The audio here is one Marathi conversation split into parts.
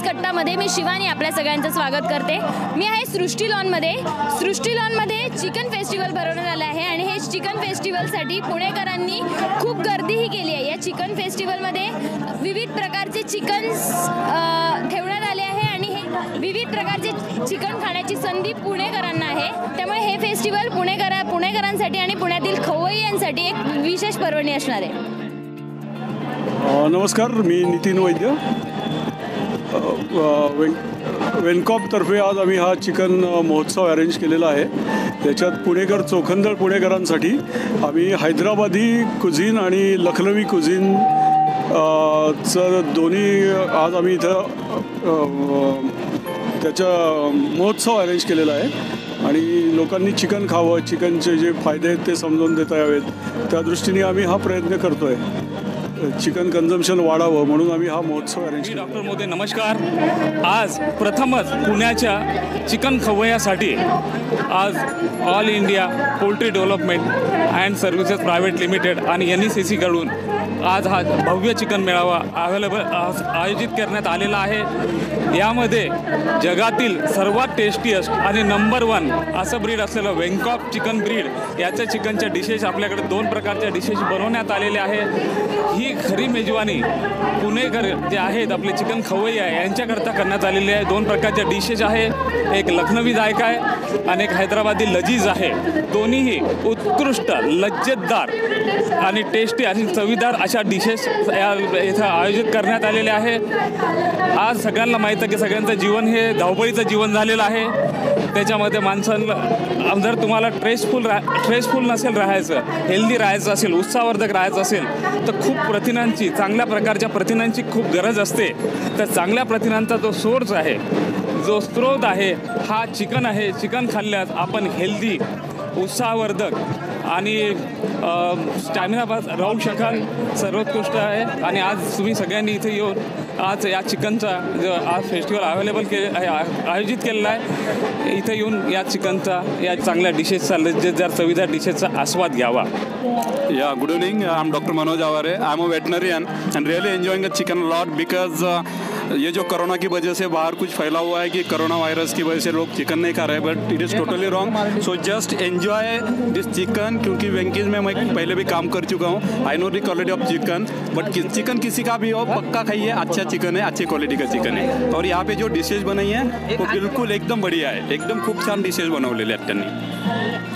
कट्टामध्ये मी शिवानी आपल्या सगळ्यांचं स्वागत करते. मी आहे सृष्टी लॉनमध्ये. सृष्टी लॉनमध्ये चिकन फेस्टिवल भरवण्यात आलं आहे आणि हे चिकन फेस्टिवलसाठी पुणेकरांनी खूप गर्दीही केली आहे. या चिकन फेस्टिवलमध्ये विविध प्रकारचे चिकन्स ठेवण्यात आले आहे आणि हे विविध प्रकारचे चिकन खाण्याची संधी पुणेकरांना आहे. त्यामुळे हे फेस्टिवल पुणेकरा पुणेकरांसाठी आणि पुण्यातील खवय्यांसाठी एक विशेष पर्वणी असणार आहे. नमस्कार मी नितीन वैद्य. वेन वेनकॉपतर्फे आज आम्ही हा चिकन महोत्सव अरेंज केलेला आहे. त्याच्यात पुणेकर चोखंदळ पुणेकरांसाठी आम्ही हैदराबादी कुझिन आणि लखनवी कुझिन चं दोन्ही आज आम्ही इथं त्याचा महोत्सव अरेंज केलेला आहे. आणि लोकांनी चिकन खावं चिकनचे जे फायदे आहेत ते समजून देता यावेत. त्या दृष्टीने आम्ही हा प्रयत्न करतो आहे चिकन कन्झम्पशन वाढावं म्हणून आम्ही हा महोत्सव अरेंज डॉक्टर मोदी नमस्कार. आज प्रथमच पुण्याच्या चिकन खवय्यासाठी आज all India poultry development and services private limited आणि एन ई सी सीकडून आज हा भव्य चिकन मेळावा अवेलेबल आयोजित करण्यात आलेला आहे. यामध्ये जगातील सर्वात टेस्टीएस्ट आणि नंबर वन असं ब्रीड असलेलं वेंकॉक चिकन ब्रीड याच्या चिकनच्या डिशेस आपल्याकडे दोन प्रकारच्या डिशेस बनवण्यात आलेले आहे. ही खरी मेजवानी पुणेकर जे आहेत आपले चिकन खवय्या आहे यांच्याकरता करण्यात आलेली आहे. दोन प्रकारच्या डिशेस आहे. एक लखनवी जायका आहे आणि एक हैदराबादी लजीज आहे. दोन्हीही उत्कृष्ट लज्जतदार आणि टेस्टी आणि चवीदार अशा डिशेस या इथं आयोजित करण्यात आलेले आहे. आज सगळ्यांना माहीत आहे की सगळ्यांचं जीवन हे धावपळीचं जीवन झालेलं आहे. त्याच्यामध्ये माणसांना जर तुम्हाला ट्रेसफुल रा स्ट्रेसफुल नसेल राहायचं हेल्दी राहायचं असेल उत्साहवर्धक राहायचं असेल तर खूप प्रथिनांची चांगल्या प्रकारच्या प्रथिनांची खूप गरज असते. तर चांगल्या प्रथिनांचा जो सोर्स आहे जो स्रोत आहे हा चिकन आहे. चिकन खाल्ल्यास आपण हेल्दी उत्साहवर्धक आणि स्टॅमिना पास राहू शकाल. सर्वोत्कृष्ट आहे. आणि आज तुम्ही सगळ्यांनी इथे येऊन आज या चिकनचा जो आज फेस्टिवल अवेलेबल के आ- आयोजित केलेला आहे. इथे येऊन या चिकनचा या चांगल्या डिशेसचा लज्जतदार चवीदार डिशेसचा आस्वाद घ्यावा. या good evening I am doctor Manoj Aware I am a veterinarian and really enjoying a chicken lot because ये जो कोरोना की वजह से बाहर कुछ फैला हुआ है कि कोरोना वायरस की वजह से लोग चिकन नहीं खा रहे but it is totally wrong so just enjoy this chicken क्योंकि वेंकीज में मैं पहले भी काम कर चुका हूँ। I know the quality of chicken but chicken किसी का भी हो, पक्का खाइए अच्छा चिकन है, अच्छी क्वालिटी का चिकन है। और यहाँ पे जो डिशेस बनाई है, वो बिल्कुल एकदम बढ़िया आहे एकदम खूप छान डिशेस बनवलेले आहेत त्यांनी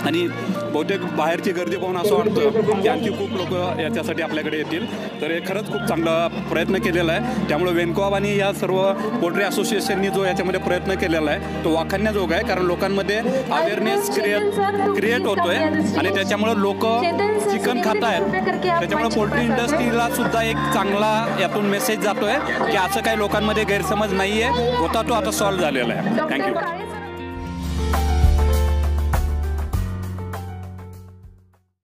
आणि बहुतेक बाहेरची गर्दी पाहून असं वाटतं की आणखी खूप लोक याच्यासाठी आपल्याकडे येतील. तर हे खरंच खूप चांगला प्रयत्न केलेला आहे. त्यामुळे वेनकॉब आणि या सर्व पोल्ट्री असोसिएशननी जो याच्यामध्ये प्रयत्न केलेला आहे तो वाखाण्याजोग आहे. कारण लोकांमध्ये अवेअरनेस क्रिएट क्रिएट होतोय. आणि त्याच्यामुळे लोक चिकन खात आहेत. त्याच्यामुळे पोल्ट्री इंडस्ट्रीला सुद्धा एक चांगला यातून मेसेज जातोय की असं काही लोकांमध्ये गैरसमज नाही आहे होता तो आता सॉल्व्ह झालेला आहे. थँक्यू